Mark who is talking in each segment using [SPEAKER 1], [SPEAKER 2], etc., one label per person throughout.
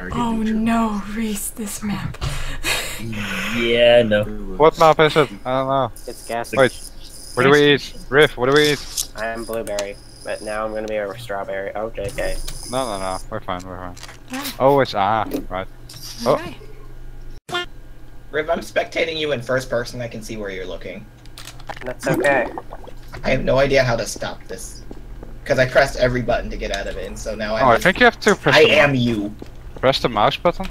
[SPEAKER 1] target
[SPEAKER 2] Oh no, Reese, this map.
[SPEAKER 3] Yeah, no.
[SPEAKER 4] What map is it? I don't know.
[SPEAKER 5] It's gas.
[SPEAKER 4] Wait, what do we eat? Riff, what do we eat?
[SPEAKER 5] I am blueberry, but now I'm gonna be a strawberry. Oh, JK.
[SPEAKER 4] No, no, no. We're fine, we're fine.
[SPEAKER 2] Ah,
[SPEAKER 4] Oh, it's ah, right. Oh.
[SPEAKER 2] alright.
[SPEAKER 6] Riv, I'm spectating you in first person. I can see where you're looking.
[SPEAKER 5] That's okay.
[SPEAKER 6] I have no idea how to stop this. Because I pressed every button to get out of it, and so now I.
[SPEAKER 4] Oh, I think you have to press
[SPEAKER 6] I
[SPEAKER 4] the,
[SPEAKER 6] am you.
[SPEAKER 4] Press the mouse button.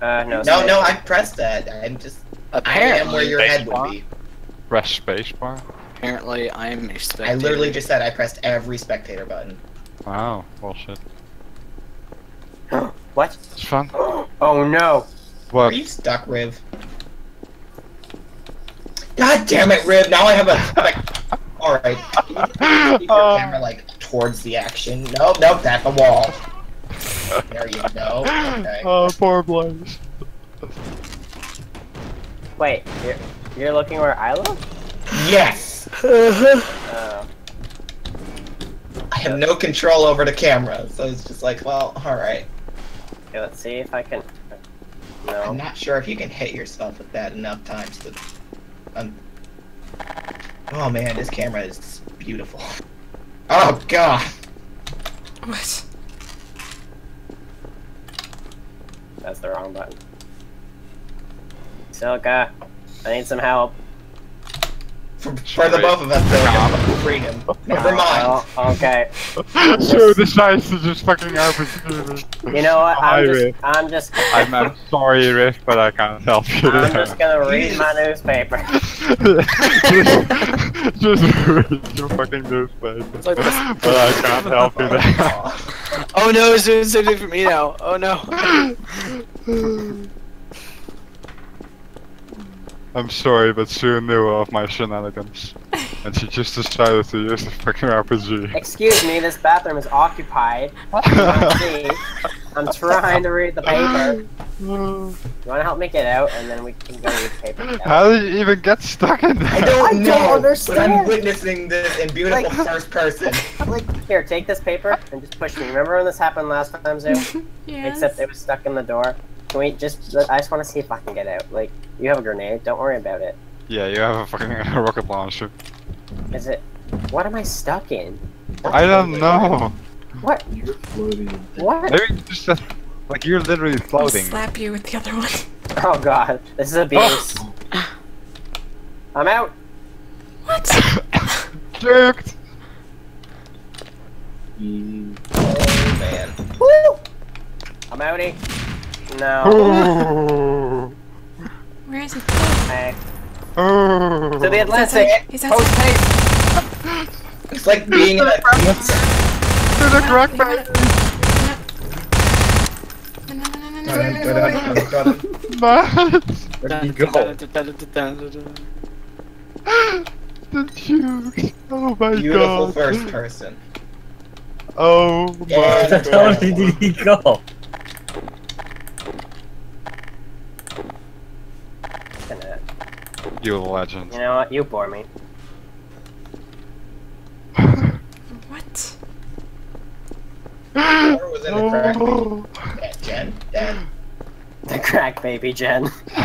[SPEAKER 5] Uh, no.
[SPEAKER 6] No,
[SPEAKER 5] sorry.
[SPEAKER 6] no, I pressed that. I'm just. I am where your head would be.
[SPEAKER 4] Press spacebar.
[SPEAKER 1] Apparently, I'm a spectator.
[SPEAKER 6] I literally just said I pressed every spectator button.
[SPEAKER 4] Wow, bullshit.
[SPEAKER 5] What?
[SPEAKER 4] It's fun.
[SPEAKER 5] Oh no.
[SPEAKER 4] What?
[SPEAKER 6] Are you stuck, Riv? God damn it, Riv! Now I have a. Like, all right. Can you keep your camera like towards the action? Nope, nope, that's the wall. There you go. Okay.
[SPEAKER 4] Oh, poor Blaze.
[SPEAKER 5] Wait, you're you're looking where I look?
[SPEAKER 6] Yes.
[SPEAKER 5] Oh.
[SPEAKER 6] I have no control over the camera, so it's just like, well, all right.
[SPEAKER 5] Okay, let's see if I can. No.
[SPEAKER 6] I'm not sure if you can hit yourself with that enough times to. Um... Oh man, this camera is beautiful. Oh god.
[SPEAKER 2] What?
[SPEAKER 5] That's the wrong button. Silica, I need some help.
[SPEAKER 6] For, for the both of us, though, freedom. Never mind.
[SPEAKER 5] Oh, okay.
[SPEAKER 4] so decides is just fucking RPG.
[SPEAKER 5] You know what? I'm just,
[SPEAKER 4] Riff.
[SPEAKER 5] I'm just,
[SPEAKER 4] I'm, I'm sorry, Riff, but I can't help you.
[SPEAKER 5] I'm just gonna read my newspaper.
[SPEAKER 4] just, just read your fucking newspaper.
[SPEAKER 1] Like
[SPEAKER 4] but I can't help you there.
[SPEAKER 1] Oh no, it's doing something for me now. Oh no.
[SPEAKER 4] I'm sorry, but Sue knew of my shenanigans. And she just decided to use the fucking RPG.
[SPEAKER 5] Excuse me, this bathroom is occupied. You can't see. I'm trying to read the paper. You wanna help me get out, and then we can go read the paper. together?
[SPEAKER 4] How did you even get stuck in there?
[SPEAKER 6] I don't
[SPEAKER 5] I don't
[SPEAKER 6] know, but I'm witnessing this in beautiful
[SPEAKER 5] Like-
[SPEAKER 6] first person.
[SPEAKER 5] Like, here, take this paper and just push me. Remember when this happened last time, Zoo?
[SPEAKER 2] Yes.
[SPEAKER 5] Except it was stuck in the door. Can we just? I just want to see if I can get out. Like, you have a grenade. Don't worry about it.
[SPEAKER 4] Yeah, you have a fucking rocket launcher.
[SPEAKER 5] Is it? What am I stuck in?
[SPEAKER 4] I don't know.
[SPEAKER 5] What?
[SPEAKER 1] You're floating.
[SPEAKER 5] What?
[SPEAKER 4] Maybe just uh, like you're literally floating.
[SPEAKER 2] I'll
[SPEAKER 4] floating.
[SPEAKER 2] slap you with the other one.
[SPEAKER 5] Oh god, this is abuse. I'm out.
[SPEAKER 2] What?
[SPEAKER 4] Jerked.
[SPEAKER 1] You-
[SPEAKER 6] Oh man.
[SPEAKER 5] Woo! I'm outie. No.
[SPEAKER 4] Oh.
[SPEAKER 2] Where is he?
[SPEAKER 5] Hey.
[SPEAKER 4] Oh.
[SPEAKER 5] To the
[SPEAKER 2] He's outside.
[SPEAKER 5] Atlantic.
[SPEAKER 2] He's
[SPEAKER 5] Post
[SPEAKER 2] outside.
[SPEAKER 5] Oh, haste.
[SPEAKER 6] It's like being in a.
[SPEAKER 4] To the
[SPEAKER 2] no.
[SPEAKER 4] Matt.
[SPEAKER 3] Where did you go?
[SPEAKER 4] The juke. Oh my god.
[SPEAKER 6] Beautiful first person.
[SPEAKER 4] Oh my
[SPEAKER 6] Yeah.
[SPEAKER 3] Where the hell
[SPEAKER 4] god.
[SPEAKER 3] did he go?
[SPEAKER 5] Gonna-
[SPEAKER 4] You legend.
[SPEAKER 5] You know what? You bore me.
[SPEAKER 2] What?
[SPEAKER 6] Was it a crack? Yeah, Jen. Jen.
[SPEAKER 5] The crack baby Jen.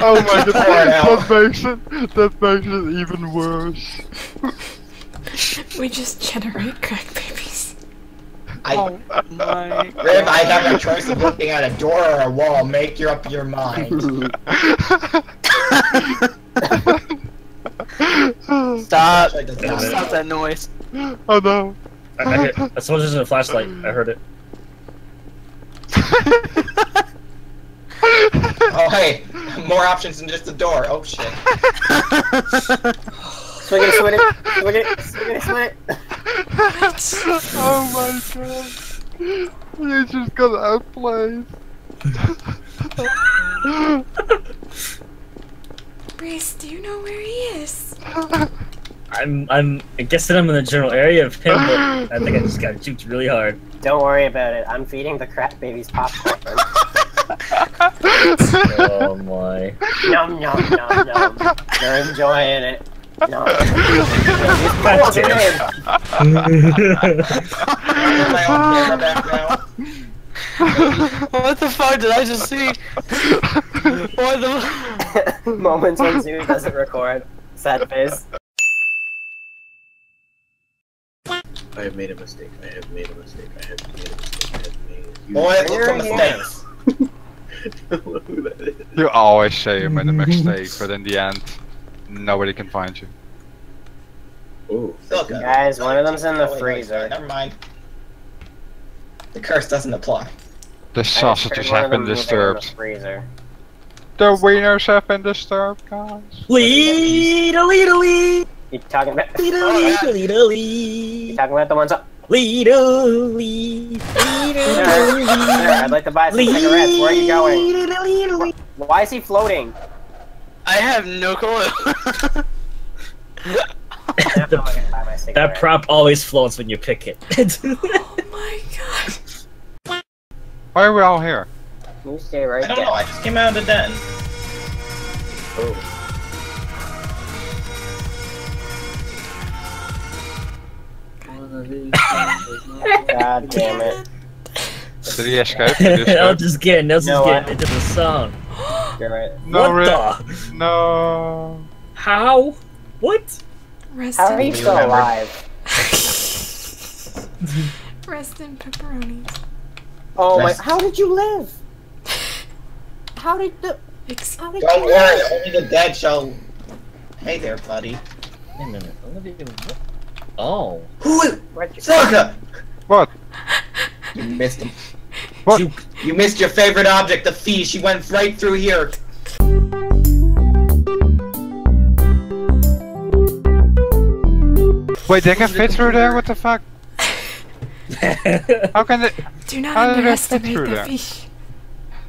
[SPEAKER 4] oh my god,
[SPEAKER 6] out.
[SPEAKER 4] that makes it that makes it even worse.
[SPEAKER 2] We just generate crack babies.
[SPEAKER 6] I,
[SPEAKER 1] Oh my
[SPEAKER 6] Riv, I have a choice of looking at a door or a wall. Make your up your mind.
[SPEAKER 1] Stop!
[SPEAKER 6] Actually, does
[SPEAKER 1] Stop that noise.
[SPEAKER 4] oh no.
[SPEAKER 3] I, I, hear- I suppose a flashlight. I heard it.
[SPEAKER 6] Oh hey, more options than just a door. Oh shit.
[SPEAKER 5] Swing it, swing it, swing it, swing it, swing it.
[SPEAKER 4] oh my god. You just got outplayed.
[SPEAKER 2] Reese, do you know where he is?
[SPEAKER 3] I'm I'm guessing I'm in the general area of him, but I think I just got juked really hard.
[SPEAKER 5] Don't worry about it. I'm feeding the crack babies popcorn.
[SPEAKER 3] Oh my.
[SPEAKER 5] Yum, yum, yum, yum. They're enjoying it. No.
[SPEAKER 3] God
[SPEAKER 5] What's your name?
[SPEAKER 6] Am I on camera back now?
[SPEAKER 1] what the fuck did I just see? what the?
[SPEAKER 5] Moments when Zoo doesn't record. Sad face.
[SPEAKER 1] I have made a mistake. I have made a mistake. I have made a mistake. I have made. You
[SPEAKER 6] Boy, look
[SPEAKER 5] You're
[SPEAKER 6] for
[SPEAKER 5] here.
[SPEAKER 6] mistakes.
[SPEAKER 1] know who that is.
[SPEAKER 4] You always say you made a mistake, but in the end, nobody can find you.
[SPEAKER 1] Oh,
[SPEAKER 6] Silica.
[SPEAKER 5] Guys, one of them's in the
[SPEAKER 6] Oh, wait, wait,
[SPEAKER 5] freezer.
[SPEAKER 6] Never mind. The curse doesn't apply.
[SPEAKER 4] The
[SPEAKER 5] I just
[SPEAKER 4] sausages
[SPEAKER 5] heard one
[SPEAKER 4] have
[SPEAKER 5] of
[SPEAKER 4] been
[SPEAKER 5] them moving in
[SPEAKER 4] disturbed.
[SPEAKER 5] The freezer.
[SPEAKER 4] The wieners have been disturbed, guys.
[SPEAKER 3] Lead a lead a lead.
[SPEAKER 5] You talking about?
[SPEAKER 3] Lead a lead
[SPEAKER 5] yeah.
[SPEAKER 3] a lead a
[SPEAKER 5] You
[SPEAKER 3] lead.
[SPEAKER 5] talking about the ones up?
[SPEAKER 3] Lead a lead. Lead
[SPEAKER 5] Sir,
[SPEAKER 3] a
[SPEAKER 5] sir, I'd
[SPEAKER 3] lead.
[SPEAKER 5] like to buy some cigarettes. Where are you going?
[SPEAKER 3] Lead a lead a lead.
[SPEAKER 5] Why is he floating?
[SPEAKER 1] I have no clue.
[SPEAKER 5] I don't know if I can buy my
[SPEAKER 3] That prop always floats when you pick it.
[SPEAKER 2] Oh my god.
[SPEAKER 4] Why are we all here?
[SPEAKER 5] You stay right
[SPEAKER 6] I don't
[SPEAKER 5] there.
[SPEAKER 6] know. I just came out of the den. Oh.
[SPEAKER 5] God damn it.
[SPEAKER 4] Did he escape? Did he
[SPEAKER 3] I'll just get, Nels
[SPEAKER 5] No,
[SPEAKER 3] is
[SPEAKER 5] I-
[SPEAKER 3] getting into the song.
[SPEAKER 5] You're.
[SPEAKER 4] No,
[SPEAKER 3] what
[SPEAKER 4] re-
[SPEAKER 3] the?
[SPEAKER 4] no.
[SPEAKER 3] How? What?
[SPEAKER 2] Rest
[SPEAKER 5] How are you still
[SPEAKER 6] remember.
[SPEAKER 5] alive?
[SPEAKER 2] Rest in pepperoni.
[SPEAKER 5] Oh my! How did you live? How did the?
[SPEAKER 2] Ex-
[SPEAKER 5] How did
[SPEAKER 6] Don't worry,
[SPEAKER 5] live?
[SPEAKER 6] only the dead shall. Hey there, buddy.
[SPEAKER 3] Wait a minute. Olivia. what? Oh.
[SPEAKER 6] Who?
[SPEAKER 5] Where'd you-
[SPEAKER 6] Silica!
[SPEAKER 4] What?
[SPEAKER 6] You missed him.
[SPEAKER 4] What?
[SPEAKER 3] Juke.
[SPEAKER 6] You missed your favorite object, the fee. She went right through here.
[SPEAKER 4] Wait, they can fit through there? What the fuck? How can they?
[SPEAKER 2] Do not
[SPEAKER 4] How did I fit
[SPEAKER 2] underestimate
[SPEAKER 4] through
[SPEAKER 2] the
[SPEAKER 4] there?
[SPEAKER 2] fish.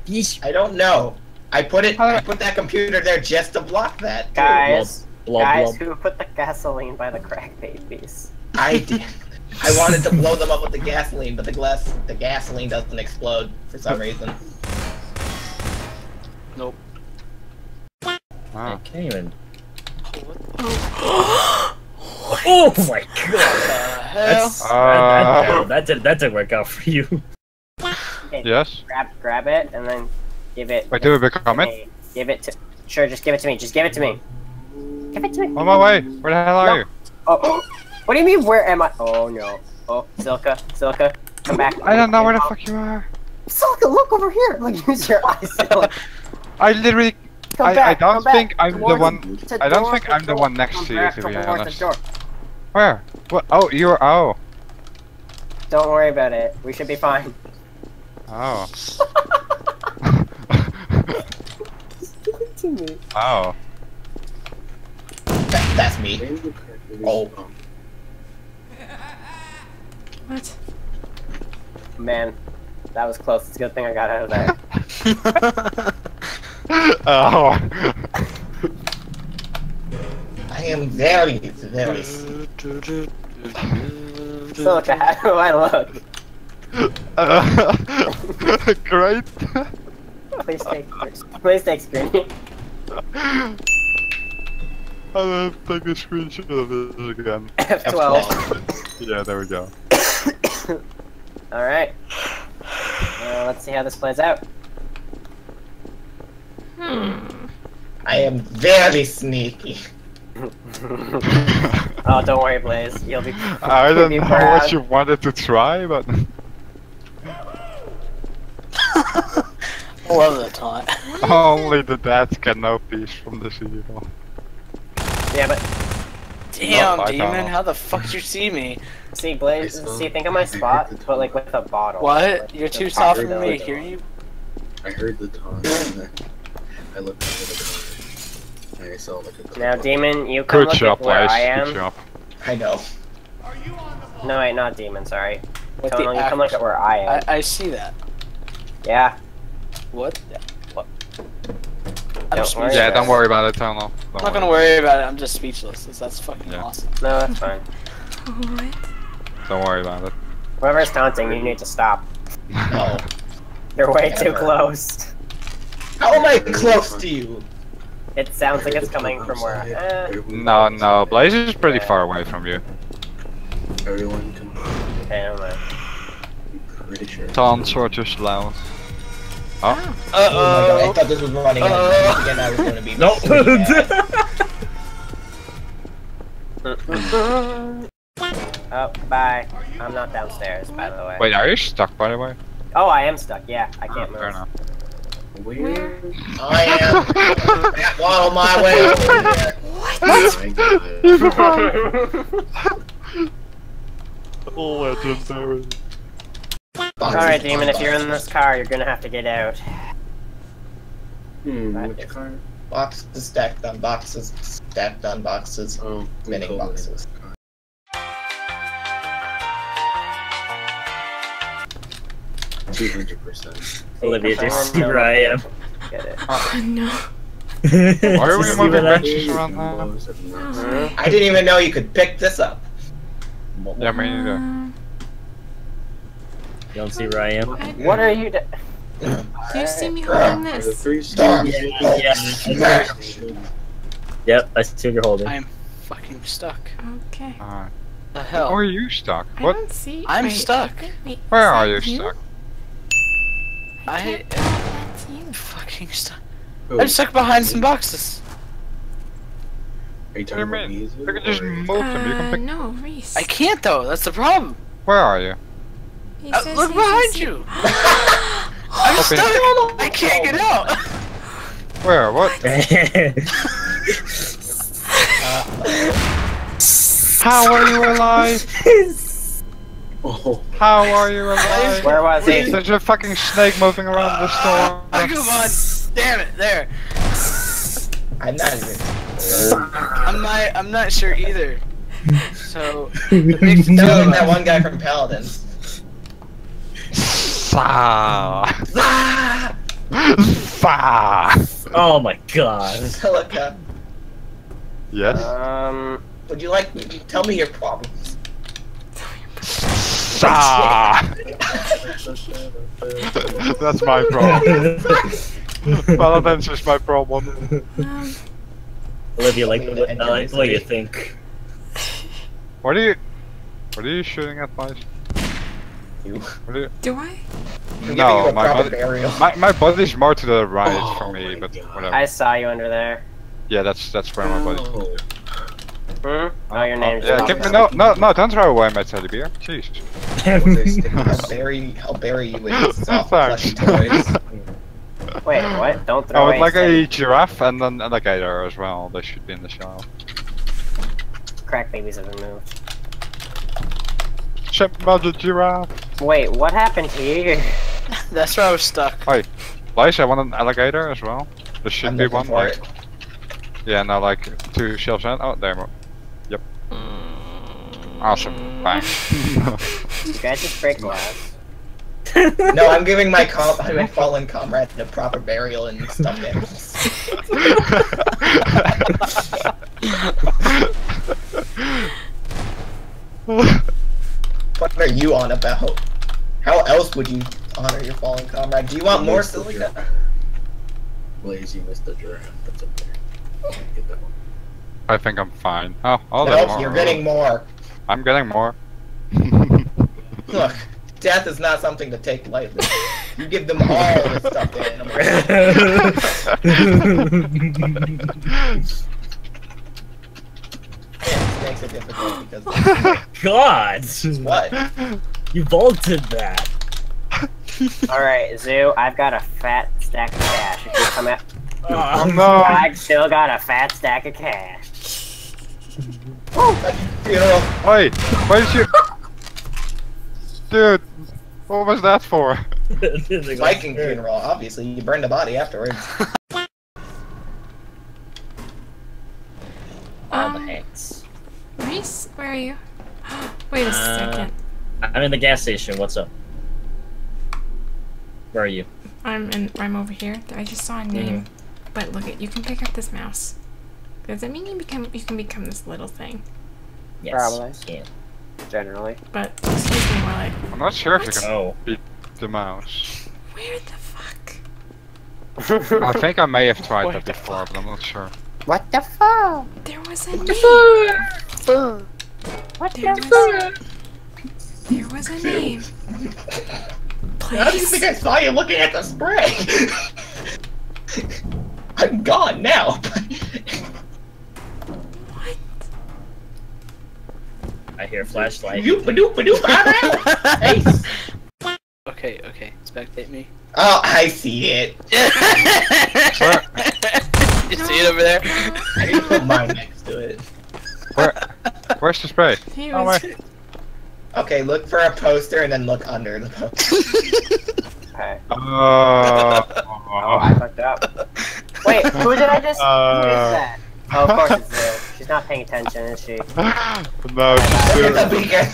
[SPEAKER 3] Yeesh.
[SPEAKER 6] I don't know. I put it. I put that computer there just to block that.
[SPEAKER 5] Guys,
[SPEAKER 3] Blub,
[SPEAKER 5] guys,
[SPEAKER 3] blub.
[SPEAKER 5] who put the gasoline by the crack babies?
[SPEAKER 6] I did. I wanted to blow them up with the gasoline, but the glass, the gasoline doesn't explode for some reason.
[SPEAKER 1] Nope.
[SPEAKER 4] Oh.
[SPEAKER 3] I can't even. Oh my god. That's,
[SPEAKER 4] Uh,
[SPEAKER 3] that, that, that, did, that didn't work out for you.
[SPEAKER 5] Okay,
[SPEAKER 4] Yes.
[SPEAKER 5] Grab, grab it, and then give it.
[SPEAKER 4] Wait, do we become
[SPEAKER 5] to
[SPEAKER 4] it?
[SPEAKER 5] Give it to. Sure, just give it to me. Just give it to me. Give it to me.
[SPEAKER 4] On my way. Where the hell are
[SPEAKER 5] No.
[SPEAKER 4] you?
[SPEAKER 5] Oh, what do you mean? Where am I? Oh no. Oh, Silka, Silka, come back.
[SPEAKER 4] I don't know where the fuck you are.
[SPEAKER 5] Silka, look over here. Like, use your eyes. Silka.
[SPEAKER 4] I literally.
[SPEAKER 5] Come
[SPEAKER 4] I,
[SPEAKER 5] back.
[SPEAKER 4] I don't
[SPEAKER 5] come back.
[SPEAKER 4] think I'm the one. I don't think I'm the one next
[SPEAKER 5] Come
[SPEAKER 4] to you, to be honest. Where? What? Oh, you're. Oh.
[SPEAKER 5] Don't worry about it. We should be fine.
[SPEAKER 4] Oh.
[SPEAKER 5] Give to me.
[SPEAKER 4] oh.
[SPEAKER 6] That, that's me. Oh.
[SPEAKER 2] What?
[SPEAKER 5] Man, that was close. It's a good thing I got out of there.
[SPEAKER 4] oh.
[SPEAKER 6] I am very, very.
[SPEAKER 5] Silka, how do I look?
[SPEAKER 4] Uh, great.
[SPEAKER 5] Please take, please take screen.
[SPEAKER 4] I'll take a screenshot of this again.
[SPEAKER 5] F12.
[SPEAKER 4] Yeah, there we go.
[SPEAKER 5] All right. Uh, let's see how this plays out.
[SPEAKER 2] Hmm.
[SPEAKER 6] I am very sneaky.
[SPEAKER 5] Oh, don't worry, Blaze. You'll be.
[SPEAKER 4] I don't
[SPEAKER 5] be
[SPEAKER 4] know
[SPEAKER 5] proud.
[SPEAKER 4] what you wanted to try, but
[SPEAKER 1] I love that taunt.
[SPEAKER 4] only the dead can know peace from this evil.
[SPEAKER 5] Yeah, but
[SPEAKER 1] Damn, demon, how the fuck did you see me?
[SPEAKER 5] see, Blaze.
[SPEAKER 7] Hey,
[SPEAKER 5] See, think of my spot, but like with a bottle.
[SPEAKER 1] What?
[SPEAKER 5] Like,
[SPEAKER 1] You're too soft for me to hear you?
[SPEAKER 7] I heard the taunt. and I I looked into the car. And I saw like a
[SPEAKER 5] Now, Demon, you come
[SPEAKER 4] Good
[SPEAKER 5] look
[SPEAKER 4] job,
[SPEAKER 5] at where
[SPEAKER 4] Blaze.
[SPEAKER 5] I
[SPEAKER 4] Good
[SPEAKER 5] am.
[SPEAKER 4] job.
[SPEAKER 6] I know.
[SPEAKER 5] No, wait, not Demon. Sorry.
[SPEAKER 1] With the
[SPEAKER 5] Tonal, you come look at where I am.
[SPEAKER 1] I, I see that.
[SPEAKER 5] Yeah.
[SPEAKER 1] What? What? I'm
[SPEAKER 5] Don't
[SPEAKER 1] speechless.
[SPEAKER 5] worry
[SPEAKER 4] Yeah, don't worry about it, Tunnel.
[SPEAKER 1] I'm not gonna worry about it, I'm just speechless. That's fucking
[SPEAKER 4] Yeah.
[SPEAKER 1] awesome.
[SPEAKER 5] No, that's fine.
[SPEAKER 2] What?
[SPEAKER 4] Don't worry about it.
[SPEAKER 5] Whoever's taunting, you need to stop.
[SPEAKER 6] No.
[SPEAKER 5] You're way too close.
[SPEAKER 6] How am I close to you?
[SPEAKER 5] It sounds like it's coming from where. Eh,
[SPEAKER 7] Everyone
[SPEAKER 4] No, no,
[SPEAKER 7] outside.
[SPEAKER 4] Blaze is pretty far away from you.
[SPEAKER 7] Everyone come.
[SPEAKER 5] okay, never mind.
[SPEAKER 7] I'm pretty sure.
[SPEAKER 4] Tons or just loud.
[SPEAKER 2] Oh.
[SPEAKER 5] Uh
[SPEAKER 6] Oh my god, I thought this was running out.
[SPEAKER 5] Uh-oh.
[SPEAKER 6] Again, I was gonna be.
[SPEAKER 3] Nope.
[SPEAKER 5] oh. oh, bye. I'm not downstairs, by the way.
[SPEAKER 4] Wait, are you stuck by the way?
[SPEAKER 5] Oh, I am stuck. Yeah, I
[SPEAKER 4] Oh,
[SPEAKER 5] can't
[SPEAKER 4] fair
[SPEAKER 5] move.
[SPEAKER 4] enough.
[SPEAKER 2] Where?
[SPEAKER 6] I am at waddle my way over here.
[SPEAKER 7] Oh my god.
[SPEAKER 4] Legendary.
[SPEAKER 5] Alright, Demon, if you're in this car, you're gonna have to get out.
[SPEAKER 7] Hmm,
[SPEAKER 5] Right.
[SPEAKER 7] which car?
[SPEAKER 6] Boxes stacked on boxes, stacked on boxes,
[SPEAKER 7] Oh,
[SPEAKER 6] spinning
[SPEAKER 7] Nicole.
[SPEAKER 6] boxes.
[SPEAKER 7] Two hundred percent.
[SPEAKER 3] Olivia, just you see where I am?
[SPEAKER 5] Get it.
[SPEAKER 2] Oh no.
[SPEAKER 4] Why are we
[SPEAKER 3] See
[SPEAKER 4] moving
[SPEAKER 3] what I-
[SPEAKER 4] benches around now?
[SPEAKER 6] I didn't even know you could pick this up.
[SPEAKER 4] Yeah, me neither.
[SPEAKER 3] You don't see where I am?
[SPEAKER 5] What are you do-
[SPEAKER 2] do you see me holding this?
[SPEAKER 7] three stars.
[SPEAKER 3] Yeah, Yep, I see what you're holding.
[SPEAKER 1] I'm fucking stuck.
[SPEAKER 2] Okay.
[SPEAKER 4] Uh,
[SPEAKER 1] The
[SPEAKER 4] how
[SPEAKER 1] hell?
[SPEAKER 4] are you stuck?
[SPEAKER 2] I
[SPEAKER 4] What?
[SPEAKER 2] don't see.
[SPEAKER 1] I'm
[SPEAKER 2] wait,
[SPEAKER 1] stuck.
[SPEAKER 2] wait, wait,
[SPEAKER 4] Where
[SPEAKER 2] is
[SPEAKER 4] are
[SPEAKER 2] that
[SPEAKER 4] you stuck?
[SPEAKER 2] I
[SPEAKER 1] I
[SPEAKER 2] can't tell if that's you.
[SPEAKER 1] fucking stuck.
[SPEAKER 7] Oh,
[SPEAKER 1] I'm stuck behind some boxes.
[SPEAKER 7] Are you
[SPEAKER 4] What do
[SPEAKER 7] talking
[SPEAKER 4] you
[SPEAKER 7] about me?
[SPEAKER 4] You can just move them. You
[SPEAKER 2] Uh,
[SPEAKER 4] can pick.
[SPEAKER 2] no, Reese.
[SPEAKER 1] I can't though. That's the problem.
[SPEAKER 4] Where are you?
[SPEAKER 2] He
[SPEAKER 1] Uh,
[SPEAKER 2] says
[SPEAKER 1] look
[SPEAKER 2] he
[SPEAKER 1] behind you. I'm
[SPEAKER 4] Okay.
[SPEAKER 1] stuck. I can't get out.
[SPEAKER 4] Where? What? How are you alive?
[SPEAKER 7] Oh,
[SPEAKER 4] How are you alive?
[SPEAKER 5] Where was he?
[SPEAKER 4] There's a fucking snake moving around the store.
[SPEAKER 1] Oh, come on. Damn it. There.
[SPEAKER 6] I'm not even.
[SPEAKER 1] I'm not. I'm not sure either. So it makes it
[SPEAKER 6] Tell
[SPEAKER 1] sound
[SPEAKER 6] him that one guy from Paladins.
[SPEAKER 4] Sa. Sa.
[SPEAKER 3] oh my god.
[SPEAKER 6] Silica,
[SPEAKER 4] Yes.
[SPEAKER 5] Um,
[SPEAKER 6] would you like me to tell me your problems?
[SPEAKER 4] Sa. That's my problem. Well, Paladins is my problem.
[SPEAKER 2] Um,
[SPEAKER 3] Olivia, like, what,
[SPEAKER 6] the
[SPEAKER 3] I like
[SPEAKER 6] engines.
[SPEAKER 3] what you think.
[SPEAKER 4] What are you? What are you shooting at, Mice?
[SPEAKER 6] You.
[SPEAKER 4] What are you?
[SPEAKER 2] do I?
[SPEAKER 6] I'm giving
[SPEAKER 4] No,
[SPEAKER 6] you a
[SPEAKER 4] my
[SPEAKER 6] proper
[SPEAKER 4] body-
[SPEAKER 6] burial.
[SPEAKER 4] My my body's more to the right
[SPEAKER 7] Oh
[SPEAKER 4] from me, but
[SPEAKER 7] God.
[SPEAKER 4] whatever.
[SPEAKER 5] I saw you under there.
[SPEAKER 4] Yeah, that's that's where my body.
[SPEAKER 7] Oh,
[SPEAKER 5] Hmm? Oh, your name's
[SPEAKER 4] Yeah,
[SPEAKER 5] wrong.
[SPEAKER 4] give me no no no! Don't throw away my teddy bear. Jeez.
[SPEAKER 6] I'll bury, I'll bury you with soft fleshy
[SPEAKER 4] Thanks.
[SPEAKER 6] toys.
[SPEAKER 5] Wait, what? Don't throw
[SPEAKER 4] I
[SPEAKER 5] away
[SPEAKER 4] would like
[SPEAKER 5] steady.
[SPEAKER 4] a giraffe and an alligator as well. They should be in the show.
[SPEAKER 5] Crack babies have been moved.
[SPEAKER 4] Check magic giraffe.
[SPEAKER 5] Wait, what happened here?
[SPEAKER 1] That's where I was stuck.
[SPEAKER 4] Oh, Lice, I want an alligator as well. There should
[SPEAKER 6] I'm
[SPEAKER 4] be one.
[SPEAKER 6] for
[SPEAKER 4] Like,
[SPEAKER 6] it.
[SPEAKER 4] yeah, now like two shelves in. Oh, there. Yep. Mm. Awesome. Bang.
[SPEAKER 5] You guys just break glass.
[SPEAKER 6] No, I'm giving my com- my fallen comrade the proper burial and stuffed animals. What are you on about? How else would you honor your fallen comrade? Do you want more
[SPEAKER 7] missed the
[SPEAKER 6] silica?
[SPEAKER 7] giraffe. Blaze, you missed the giraffe. That's okay. Get that one.
[SPEAKER 4] I think I'm fine. Oh, oh, there's
[SPEAKER 6] Nope,
[SPEAKER 4] more.
[SPEAKER 6] you're getting more.
[SPEAKER 4] I'm getting more.
[SPEAKER 6] Look, death is not something to take lightly. You give them all the stuffed animals. It makes it difficult because
[SPEAKER 3] God!
[SPEAKER 6] what?
[SPEAKER 3] You vaulted that.
[SPEAKER 5] Alright, Zoo, I've got a fat stack of cash. If you come at-
[SPEAKER 4] oh
[SPEAKER 3] Oh,
[SPEAKER 4] no!
[SPEAKER 5] I've still got a fat stack of cash.
[SPEAKER 6] Funeral.
[SPEAKER 4] Wait, why did you? Dude, what was that for?
[SPEAKER 6] Viking funeral. Obviously, you burn the body afterwards.
[SPEAKER 3] All
[SPEAKER 2] Um. Reese, where are you? Wait a
[SPEAKER 3] Uh,
[SPEAKER 2] second.
[SPEAKER 3] I'm in the gas station. What's up? Where are you?
[SPEAKER 2] I'm in. I'm over here. I just saw a name.
[SPEAKER 3] Mm-hmm.
[SPEAKER 2] But look at you can pick up this mouse. Does that mean you become you can become this little thing?
[SPEAKER 3] Yes.
[SPEAKER 5] Probably.
[SPEAKER 3] Yeah.
[SPEAKER 5] Generally.
[SPEAKER 2] But excuse me while I.
[SPEAKER 4] I'm not sure if you can
[SPEAKER 3] Oh.
[SPEAKER 4] beat the mouse.
[SPEAKER 2] Where the fuck?
[SPEAKER 4] I think I may have tried
[SPEAKER 1] What
[SPEAKER 4] that
[SPEAKER 1] the
[SPEAKER 4] before, but I'm not sure.
[SPEAKER 5] what the fuck?
[SPEAKER 2] There was a name.
[SPEAKER 5] What
[SPEAKER 2] There
[SPEAKER 5] the fuck?
[SPEAKER 2] There was a name.
[SPEAKER 6] How do you think I saw you looking at the spray? I'm gone now.
[SPEAKER 2] What?
[SPEAKER 3] I hear a flashlight.
[SPEAKER 6] You doop doop doop. Ace.
[SPEAKER 1] Okay, okay, spectate me.
[SPEAKER 6] Oh, I see it.
[SPEAKER 1] you see it over there?
[SPEAKER 6] I need to put mine next to it.
[SPEAKER 4] Where? Where's the spray?
[SPEAKER 2] He
[SPEAKER 4] Oh,
[SPEAKER 2] was.
[SPEAKER 4] Wait.
[SPEAKER 6] Okay, look for a poster and then look under the poster.
[SPEAKER 5] Okay.
[SPEAKER 4] Uh,
[SPEAKER 5] Oh, I fucked up. Wait, who did I just? who
[SPEAKER 4] Uh.
[SPEAKER 5] is that? Oh, of course it's Lou. She's not paying attention, is she?
[SPEAKER 4] no, she's
[SPEAKER 6] Look the beacon.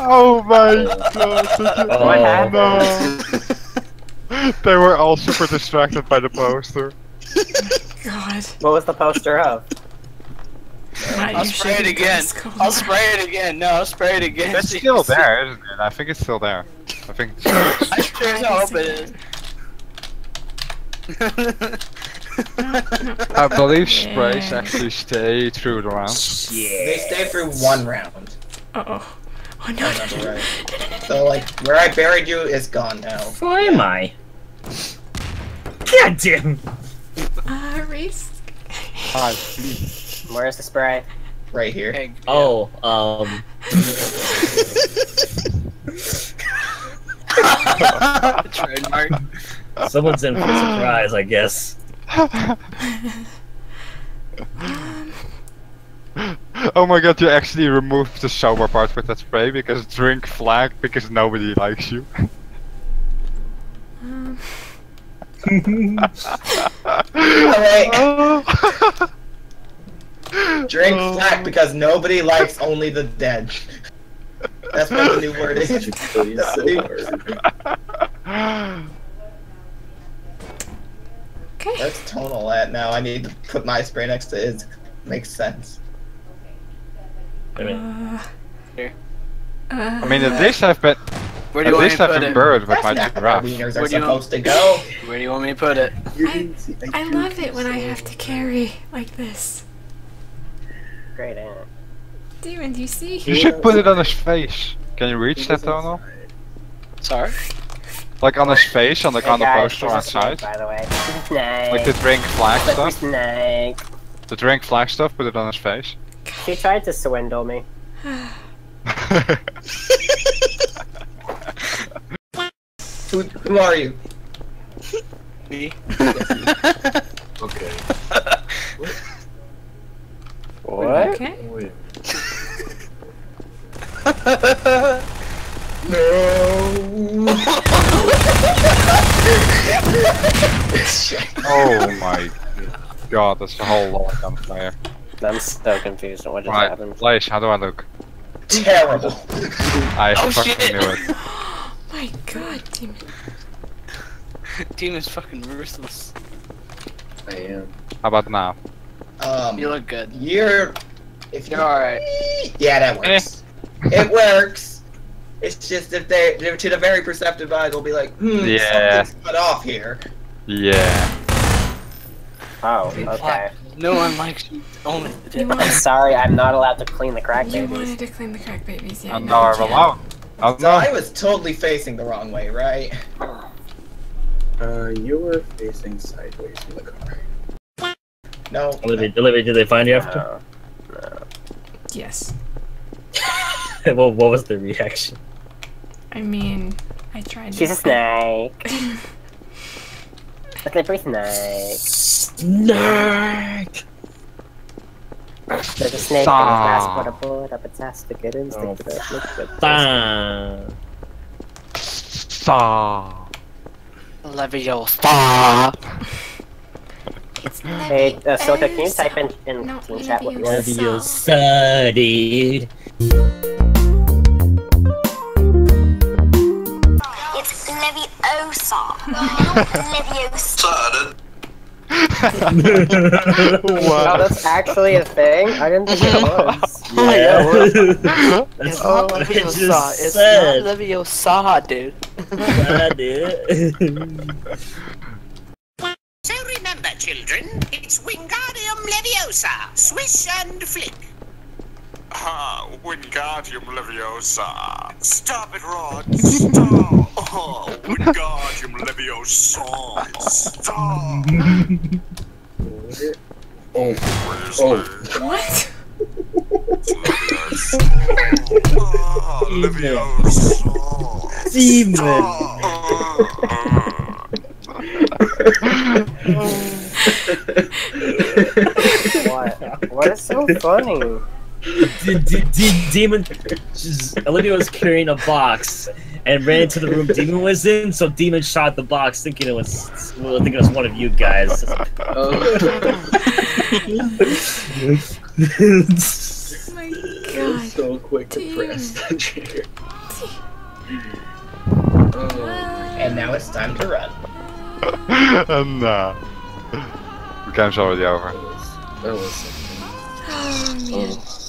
[SPEAKER 4] oh my god!
[SPEAKER 3] Oh,
[SPEAKER 5] What happened?
[SPEAKER 4] no! they were all super distracted by the poster.
[SPEAKER 2] God.
[SPEAKER 5] What was the poster of?
[SPEAKER 2] Not
[SPEAKER 1] I'll spray it
[SPEAKER 2] shouldn't go to
[SPEAKER 1] again. I'll spray it again. No, I'll spray it again.
[SPEAKER 4] It's still there, isn't it? I think it's still there. I think.
[SPEAKER 1] I sure as hope it is.
[SPEAKER 4] I believe sprays
[SPEAKER 2] Yeah.
[SPEAKER 4] actually stay through the round.
[SPEAKER 6] They stay through one round.
[SPEAKER 2] Uh oh. Oh no.
[SPEAKER 6] if I remember right. So like where I buried you is gone now.
[SPEAKER 3] Why am I? God damn!
[SPEAKER 2] Uh, Reese.
[SPEAKER 4] Hi.
[SPEAKER 5] Where's the spray?
[SPEAKER 6] Right here.
[SPEAKER 1] Hey,
[SPEAKER 3] Oh, um.
[SPEAKER 1] Trademark.
[SPEAKER 3] Someone's in for a surprise, I guess.
[SPEAKER 4] oh my god, you actually removed the shower part with that spray because drink flag because nobody likes you.
[SPEAKER 2] Um,
[SPEAKER 6] Alright. Drink
[SPEAKER 4] Oh.
[SPEAKER 6] flat because nobody likes only the dead. That's what the new word is.
[SPEAKER 7] Did you please
[SPEAKER 6] That's the
[SPEAKER 7] so
[SPEAKER 2] okay.
[SPEAKER 6] That's tonal at now. I need to put my spray next to his. Makes sense.
[SPEAKER 3] Wait a.
[SPEAKER 2] Uh,
[SPEAKER 1] Here.
[SPEAKER 2] uh,
[SPEAKER 4] I mean, at least I've been
[SPEAKER 1] Where
[SPEAKER 4] at
[SPEAKER 1] do you want me
[SPEAKER 4] least
[SPEAKER 1] to
[SPEAKER 4] I've
[SPEAKER 1] put
[SPEAKER 4] been
[SPEAKER 1] it?
[SPEAKER 4] buried with
[SPEAKER 6] That's
[SPEAKER 4] my
[SPEAKER 6] not where
[SPEAKER 4] raps.
[SPEAKER 6] wieners are
[SPEAKER 1] do you
[SPEAKER 6] supposed to go.
[SPEAKER 1] Where do you want me to put it?
[SPEAKER 2] I- I love it when I have to carry like this.
[SPEAKER 5] Great, ain't it?
[SPEAKER 2] Demon, do you see?
[SPEAKER 4] You should put it on his face. Can you reach that, Tonal?
[SPEAKER 1] Sorry.
[SPEAKER 4] Like on his face, on the,
[SPEAKER 5] Hey
[SPEAKER 4] on the
[SPEAKER 5] guys,
[SPEAKER 4] poster
[SPEAKER 5] she's a
[SPEAKER 4] outside?
[SPEAKER 5] snake, by the way. She's a snake.
[SPEAKER 4] Like the drink flag
[SPEAKER 5] Slippery
[SPEAKER 4] stuff?
[SPEAKER 5] snake.
[SPEAKER 4] The drink flag stuff, put it on his face.
[SPEAKER 5] She tried to swindle me.
[SPEAKER 6] Who, who are you?
[SPEAKER 1] Me?
[SPEAKER 7] Okay.
[SPEAKER 5] What?
[SPEAKER 2] Okay.
[SPEAKER 7] Wait.
[SPEAKER 6] No.
[SPEAKER 4] oh my god, that's a whole lot on fire.
[SPEAKER 5] I'm so confused on what just
[SPEAKER 4] Right,
[SPEAKER 5] happened.
[SPEAKER 4] Blaze, how do I look?
[SPEAKER 6] Terrible.
[SPEAKER 4] I
[SPEAKER 1] Oh,
[SPEAKER 4] fucking
[SPEAKER 1] shit.
[SPEAKER 4] knew it.
[SPEAKER 2] Oh My god, Demon.
[SPEAKER 1] Demon's fucking ruthless.
[SPEAKER 7] I am.
[SPEAKER 4] How about now?
[SPEAKER 6] Um,
[SPEAKER 1] You look good.
[SPEAKER 6] you're. If
[SPEAKER 1] You're alright.
[SPEAKER 6] Yeah, that works. it works. It's just if they, they're to the very perceptive eye, they'll be like, hmm,
[SPEAKER 4] Yeah.
[SPEAKER 6] something's cut off here.
[SPEAKER 4] Yeah.
[SPEAKER 5] Oh, okay.
[SPEAKER 1] No one likes you. Only the dead.
[SPEAKER 5] I'm sorry, I'm not allowed to clean the crack
[SPEAKER 2] you
[SPEAKER 5] babies.
[SPEAKER 2] wanted to clean the crack babies, yeah.
[SPEAKER 4] And
[SPEAKER 2] no,
[SPEAKER 4] now I'm
[SPEAKER 2] Jan.
[SPEAKER 4] alone. Oh
[SPEAKER 6] So I was totally facing the wrong way, right?
[SPEAKER 7] Uh, you were facing sideways in the car.
[SPEAKER 6] No.
[SPEAKER 3] Olivia, Olivia, did they find you after?
[SPEAKER 5] No.
[SPEAKER 2] Yes.
[SPEAKER 3] what, what was the reaction?
[SPEAKER 2] I mean, I tried
[SPEAKER 5] She's a
[SPEAKER 2] to.
[SPEAKER 5] snake. A slippery snake.
[SPEAKER 3] Snake!
[SPEAKER 5] There's a snake in his mask, put a bullet up its ass, stick it in, stick
[SPEAKER 3] Oh,
[SPEAKER 5] it up, look at this.
[SPEAKER 3] Bang!
[SPEAKER 4] Stop.
[SPEAKER 1] Levio, stop.
[SPEAKER 2] It's
[SPEAKER 5] Hey, uh, Silka, can you type in, in
[SPEAKER 2] No,
[SPEAKER 5] team chat what
[SPEAKER 2] Leviosa.
[SPEAKER 5] yours?
[SPEAKER 3] Leviosa, dude.
[SPEAKER 8] It's Leviosa, not Leviosa.
[SPEAKER 5] Oh,
[SPEAKER 4] wow.
[SPEAKER 5] that's actually a thing? I didn't think it was.
[SPEAKER 3] Yeah.
[SPEAKER 1] It's
[SPEAKER 3] Oh,
[SPEAKER 1] not
[SPEAKER 3] I
[SPEAKER 1] Leviosa. It's
[SPEAKER 3] said.
[SPEAKER 1] not Leviosa, dude.
[SPEAKER 3] I did.
[SPEAKER 9] So remember, children, it's Wingardium Leviosa. Swish and flick.
[SPEAKER 10] Ah, Wingardium Leviosa. Stop it, Rod. Stop. Oh, Wingardium Leviosa. Stop.
[SPEAKER 7] Oh,
[SPEAKER 10] Weasley.
[SPEAKER 2] What?
[SPEAKER 10] Ah, Leviosa.
[SPEAKER 3] Demon.
[SPEAKER 5] What? What is so funny?
[SPEAKER 3] D- d- d- Demon. Just, Olivia was carrying a box and ran into the room Demon was in, so Demon shot the box thinking it was well, thinking it was one of you guys.
[SPEAKER 7] oh.
[SPEAKER 2] Oh my god.
[SPEAKER 7] so quick to
[SPEAKER 2] Damn.
[SPEAKER 7] press that trigger. Oh,
[SPEAKER 6] And now it's time to run.
[SPEAKER 4] and uh, the game's already over.
[SPEAKER 7] that was, that was something.
[SPEAKER 2] Oh man.